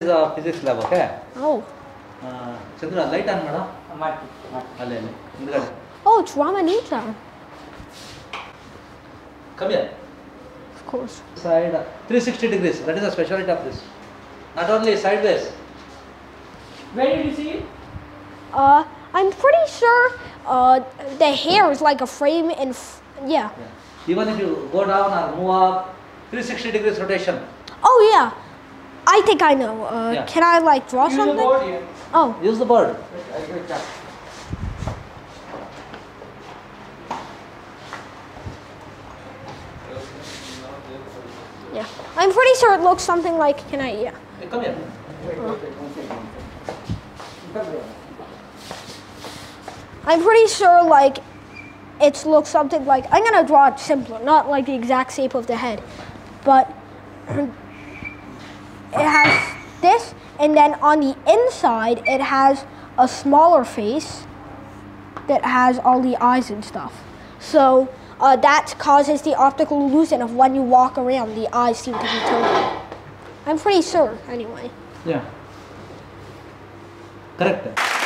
is a physics lab, okay? Oh. ಆ, ಚಂದ್ರ light on ಮಾಡ ಮಾಡ್ತೀನಿ ಮಾಡ್ತೀನಿ ಅಲ್ಲೇ ಅಲ್ಲಿ ಹಿಂದ್ಗಡೆ Oh, it's Ramanuja. Come here. Of course. Side 360 degrees. That is the specialty of this. Not only sideways. Where did you see it? Uh, I'm pretty sure uh, the hair is like a frame and f- yeah. Yeah. Even if you go down or move up, 360 degrees rotation. Oh yeah. I think I know. Uh, Yeah. Can I like draw Use something? board here. Oh. Use the bird. Yeah. I'm pretty sure it looks something like. Can I? Yeah. Hey, come here. Here. I'm pretty sure like it looks something like I'm gonna draw it simpler, not like the exact shape of the head, but it has this, and then on the inside it has a smaller face that has all the eyes and stuff. So uh, that causes the optical illusion of when you walk around, the eyes seem to be tilted. I'm pretty sure, anyway. Yeah. Correct.